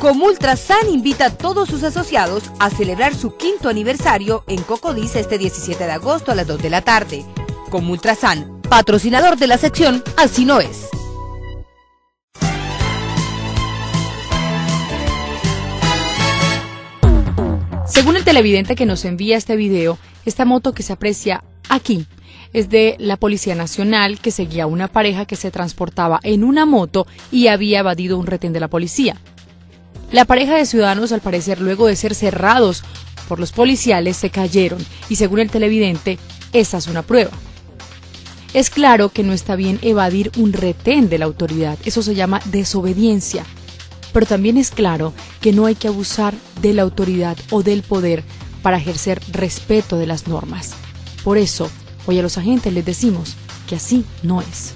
Comultrasan invita a todos sus asociados a celebrar su quinto aniversario en Cocodis este 17 de agosto a las 2 de la tarde. Comultrasan, patrocinador de la sección Así no es. Según el televidente que nos envía este video, esta moto que se aprecia aquí es de la Policía Nacional que seguía a una pareja que se transportaba en una moto y había evadido un retén de la policía. La pareja de ciudadanos, al parecer, luego de ser cerrados por los policiales, se cayeron y según el televidente, esa es una prueba. Es claro que no está bien evadir un retén de la autoridad, eso se llama desobediencia. Pero también es claro que no hay que abusar de la autoridad o del poder para ejercer respeto de las normas. Por eso, hoy a los agentes les decimos que así no es.